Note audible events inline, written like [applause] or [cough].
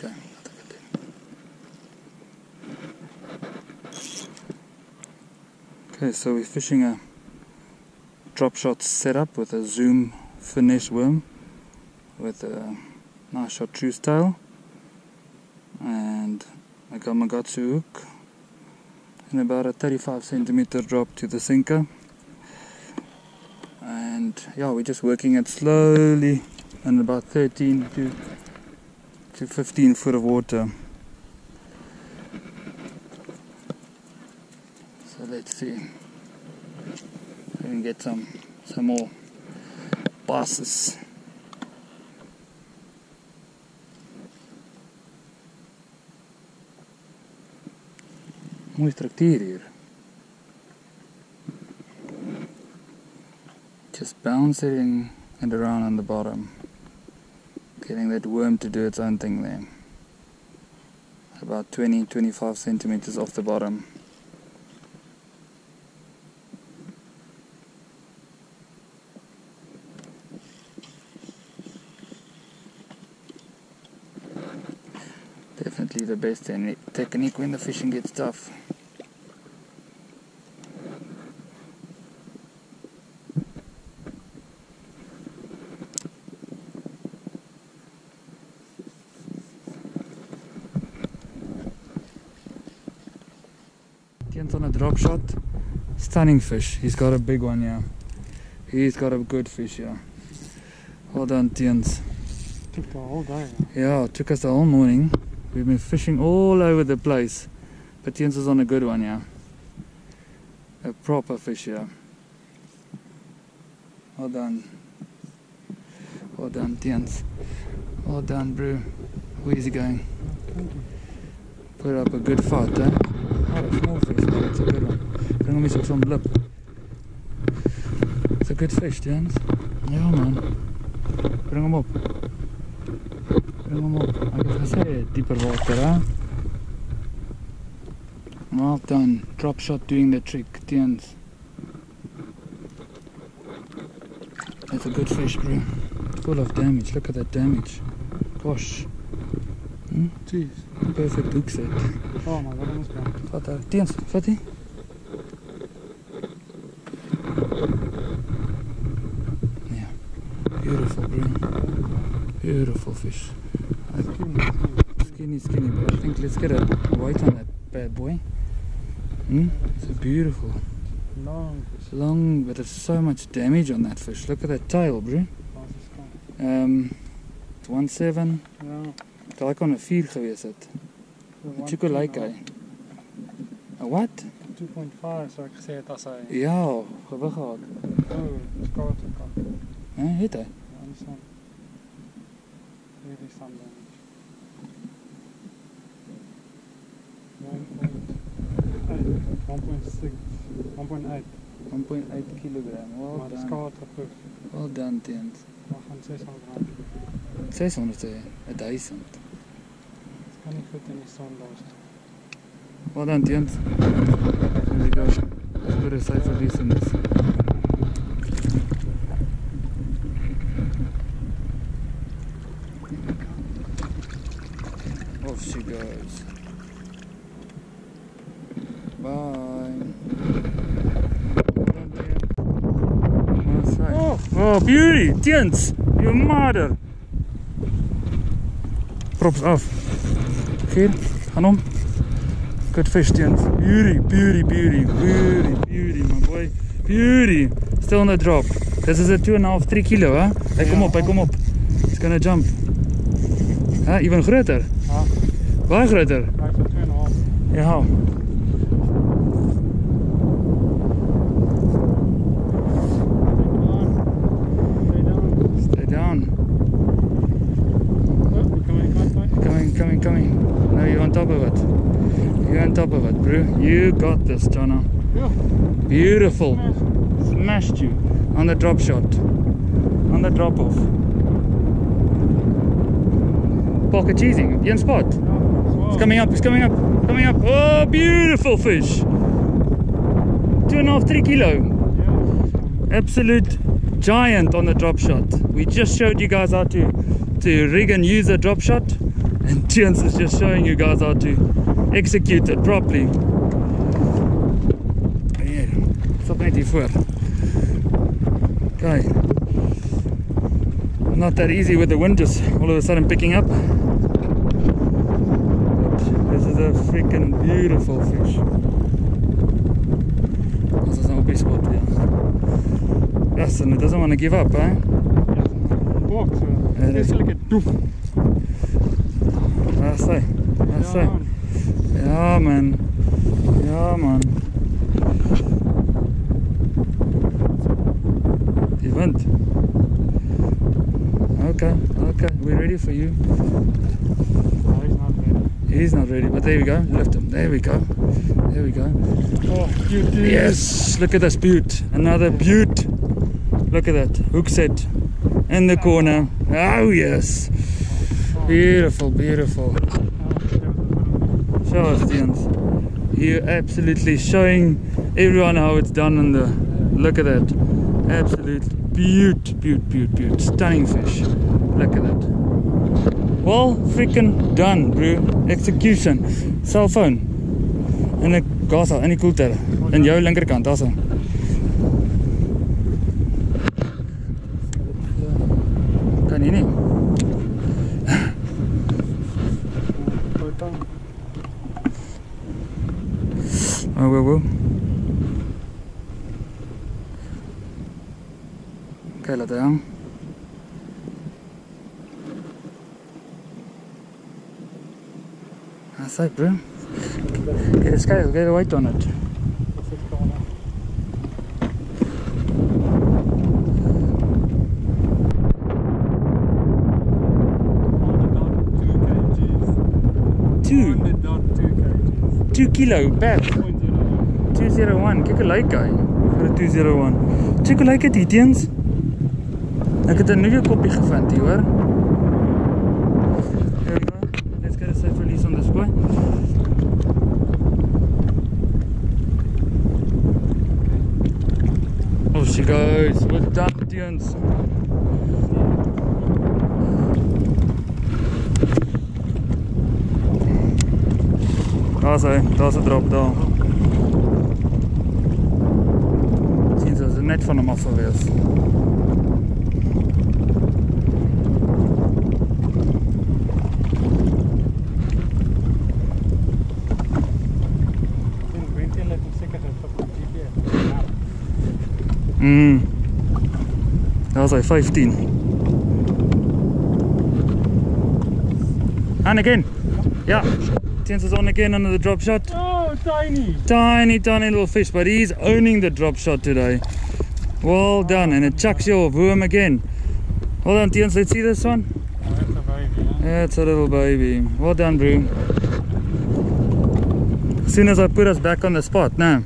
Okay, so we're fishing a drop shot setup with a zoom finesse worm with a nice shot true style and my Gamakatsu hook and about a 35 centimeter drop to the sinker. And yeah we're just working it slowly and about 13 to to 15 foot of water so let's see. We can get some some more bosses mooi structuur hier. Just bouncing it in and around on the bottom getting that worm to do its own thing there. About 20 25 centimeters off the bottom. Definitely the best technique when the fishing gets tough Tien's on a drop shot. Stunning fish. He's got a big one, yeah. He's got a good fish, yeah. Well done, Tiens. Took the whole day. Yeah, it took us the whole morning. We've been fishing all over the place. But Tiens is on a good one, yeah. A proper fish, yeah. Well done. Well done, Tiens. Well done, bro. Where is he going? Put up a good fight, eh? A small fish, but it's a good one. Bring blip. It's a good fish, Jens. Ja, man. Bring hom up. Bring them up. I Ek het gesê, deeper water, hè? Well done. Drop shot doing the trick, Jens. That's a good fish, bro. Full of damage. Look at that damage. Gosh. Hmm? Jeez. Perfect hook set. Oh my god, almost gone. Vat daar. Teens, vat die. Yeah. Beautiful, bro. Beautiful fish. Skinny, Skinny, skinny, but I think let's get a white on that bad boy. Hmm? It's a beautiful. Long fish. Long, but there's so much damage on that fish. Look at that tail, bro. Oh. Um, it's 1.7. Ja. Daai kon 'n 4 gewees het. hy. 'n Wat? 2.5 so ek gesê het as hy Ja, gewig gehad. oh, skaat kan. Hè, het hy? Ja, die son. Really sun damage. 1.6 1.8 1.8 kg. Well maar done. skaat geproef. Well done, Tient. Maar gaan 600 gram. 600 sê, 1000. Dit kan nie goed in die son los. Well done, Tient. There we go. As good as I for this. Off she goes. Bye. Well done, Tient. That's right. Oh, Oh, beauty! Tiens! Your mother! Props af. Geer, gaan om. Good fish, Tiens. Beauty, beauty, beauty, beauty, beauty, my boy. Beauty! Still on the drop. This is a two and a half, three kilo? Hy kom Ja. op, hy kom op. It's gonna jump. Hè, even groter. Ja. Baie groter. hy is 2.5. Ja. Stay down. Stay down. Oh, coming, coming, coming. Coming, coming, coming. No, you're on top of it. You're on top of it, bro. You got this, Jonna. Ja. Beautiful. Smashed you on the drop shot. On the drop off. Pocket cheesing. You on spot. It's coming up, it's coming up, coming up. Oh, beautiful fish. Two and a half, three kilo. Absolute giant on the drop shot. We just showed you guys how to, to rig and use a drop shot. And Tiens is just showing you guys how to execute it properly. 94. Okay. Not that easy with the wind just all of a sudden picking up. But this is a freaking beautiful fish. This is an obvious spot here. Yes, and it doesn't want to give up, eh? Box, uh, it's like a doof. I say, I say. Yeah, man. Yeah, man. Wind. Okay, okay. We're ready for you. No, he's not ready. He's not ready, but there we go. Lift him. There we go. There we go. Oh, beauty. Yes, look at this butte. Another butte. Look at that. Hook set in the corner. Oh, yes. Beautiful, beautiful. Show us, Dians. You're absolutely showing everyone how it's done in the. Look at that. Absolute beaut, beaut, beaut, beaut. Stunning fish. Look at that. Well, freaking done, bro. Execution. Cell phone. In die gasa, in die koelter. In jou linkerkant, daar's hy. Kan nie? [laughs] Oh, wow, wow. Hang. That's it, bro. Get a scale, get a weight on it. Two, two kilo, one. 201. Kyk hoe lyk hy vir 'n 201. Check lyk dit hier teens. Ek het 'n nuwe koppie gevind hier, hoor. Here we. Let's get a safe release on this boy. Oh, she goes. Well done, teens. Daar's 'n drop daar. Sien ze, ze net van hem af geweest. Mm. That was hy 15. And again. Yeah. Tens is on again under the drop shot. Oh, tiny. Tiny, tiny little fish, but he's owning the drop shot today. Well done, and it chucks you off. Woo him again. Hold on, Tiens, let's see this one. Oh, that's a baby. Huh? That's a little baby. Well done, bro. As soon as I put us back on the spot, now.